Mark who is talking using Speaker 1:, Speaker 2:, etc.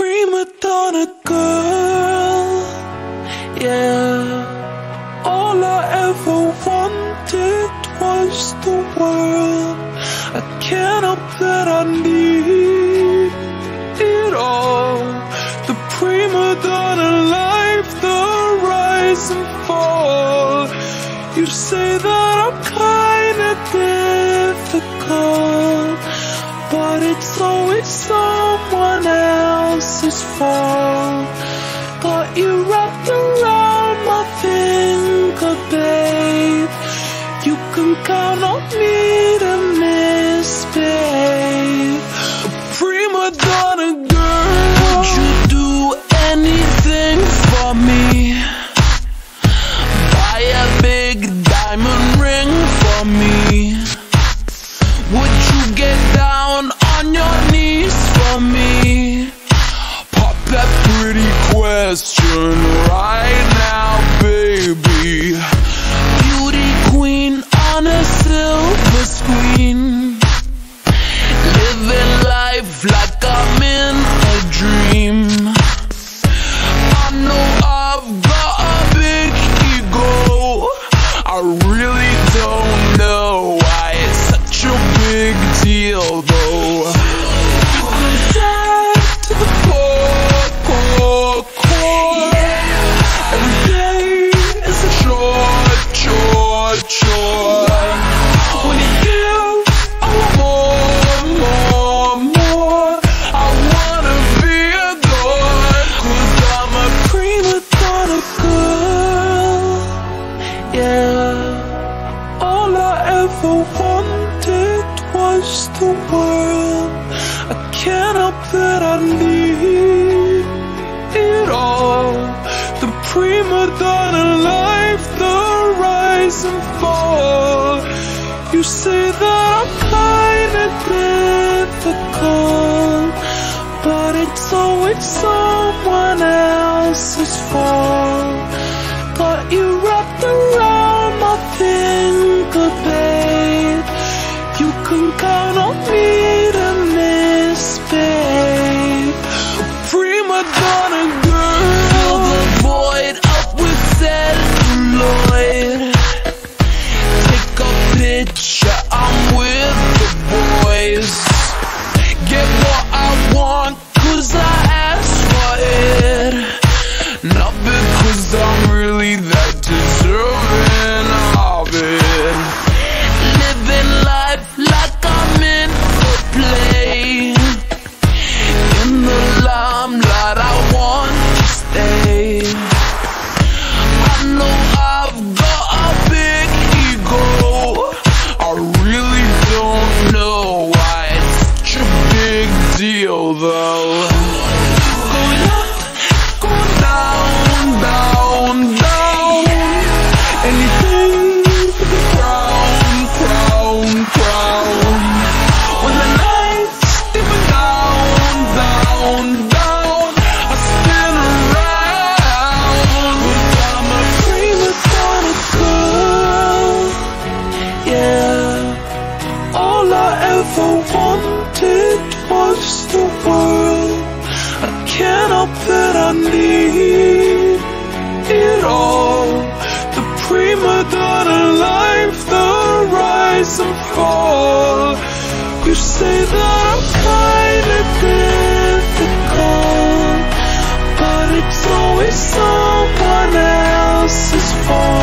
Speaker 1: prima donna girl. Yeah. All I ever wanted was the world. I can't help that I need it all. The prima donna life, the rise and fall. You say that I'm kinda difficult, but it's always someone else's fault. Got you wrapped around my finger, babe. You can count on me to misbehave. Prima donna need it all. The prima donna life, the rise and fall. You say that I'm kinda difficult, but it's always someone else's fault. the world I can't help that I need it all. The prima donna life, the rise and fall. You say that I'm kinda difficult But it's always someone else's fault.